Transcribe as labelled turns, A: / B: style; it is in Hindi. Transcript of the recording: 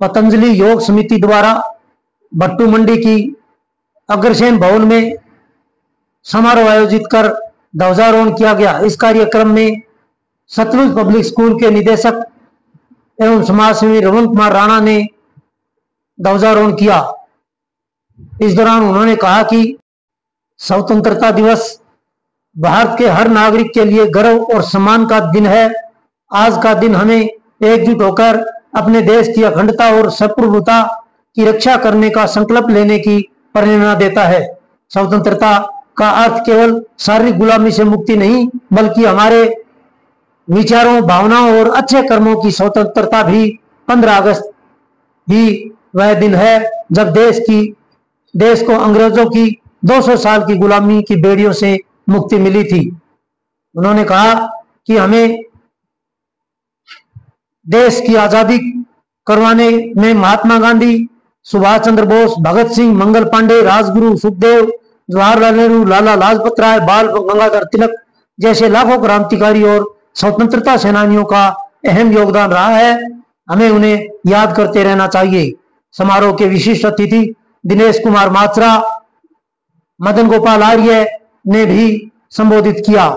A: पतंजलि योग समिति द्वारा भट्टू मंडी की अग्रसेन भवन में समारोह आयोजित कर ध्वजारोहण किया गया। इस कार्यक्रम में सतलुज पब्लिक स्कूल के निदेशक एवं समाजसेवी रमन कुमार राणा ने ध्वजारोहण किया। इस दौरान उन्होंने कहा कि स्वतंत्रता दिवस भारत के हर नागरिक के लिए गर्व और सम्मान का दिन है। आज का दिन हमें एकजुट होकर अपने देश की अखंडता और संप्रभुता की रक्षा करने का संकल्प लेने की प्रेरणा देता है। स्वतंत्रता का अर्थ केवल शारीरिक गुलामी से मुक्ति नहीं, बल्कि हमारे विचारों, भावनाओं और अच्छे कर्मों की स्वतंत्रता भी 15 अगस्त ही वह दिन है जब देश की, देश को अंग्रेज़ों की 200 साल की गुलामी की बेड़ियों से मुक्ति मिली थी। उन्होंने कहा कि हमें देश की आज़ादी करवाने में महात्मा गांधी, सुभाष चंद्र बोस, भगत सिंह, मंगल पांडे, राजगुरु सुखदेव, जवाहरलाल नेहरू, लाला लाजपत राय, बाल गंगाधर तिलक जैसे लाखों क्रांतिकारी और स्वतंत्रता सेनानियों का अहम योगदान रहा है। हमें उन्हें याद करते रहना चाहिए। समारोह के विशिष्ट अतिथि दिनेश कुमार मात्रा, मदन गोपाल आर्य ने भी संबोधित किया।